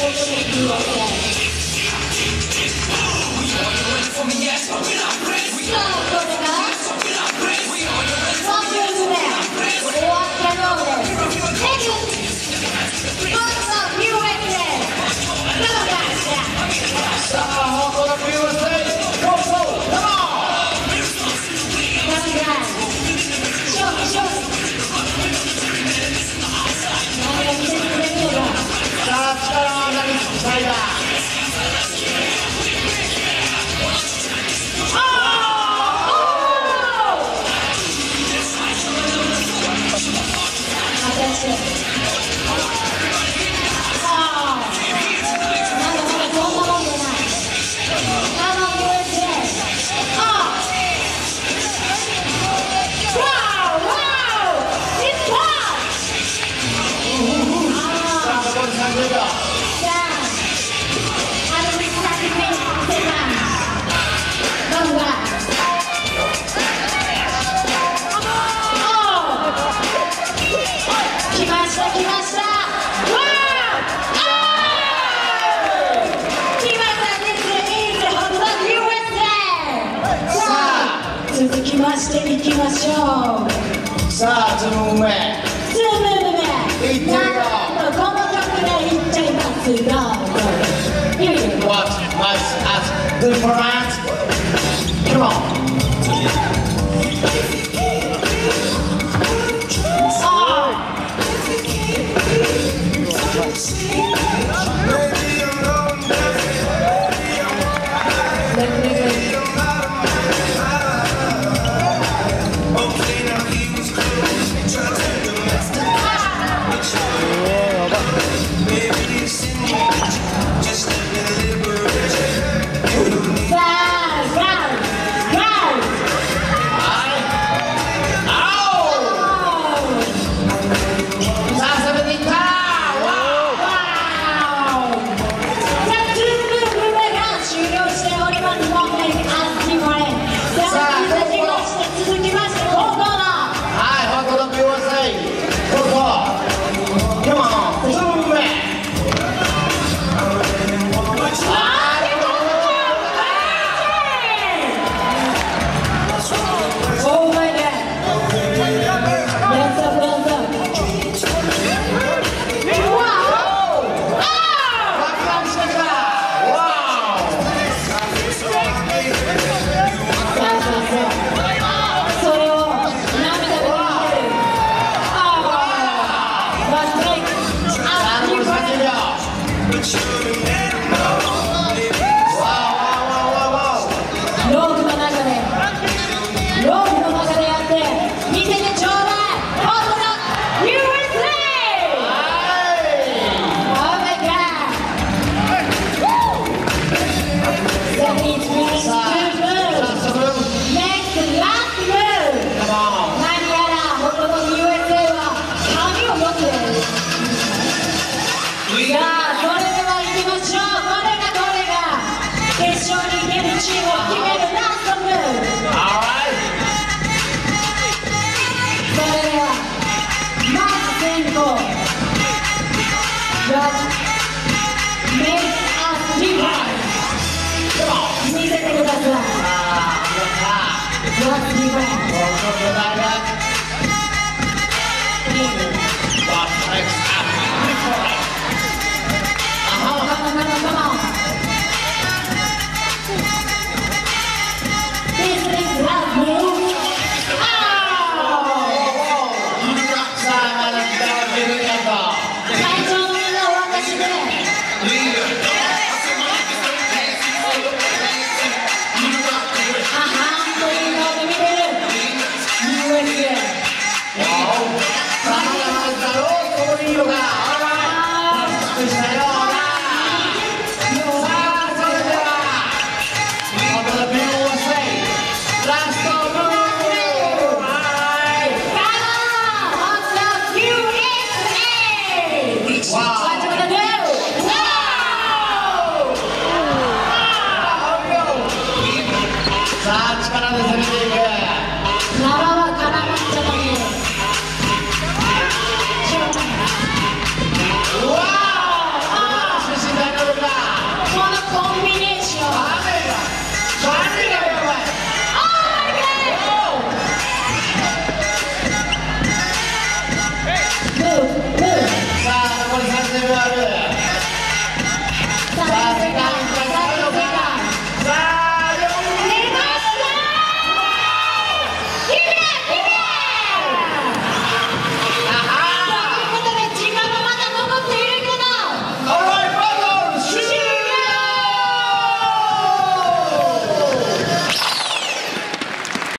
What should I do? I want. Oh, you want to wait for me? Yes, but. Let's 続きましていきましょうさあズームめズームメいってみようこの曲でいっちゃいますよ What must us do for us? Come on! Oh. 続きまして、コードはい、ハーの美容師用意したい。さまざまなだろがこういうのが。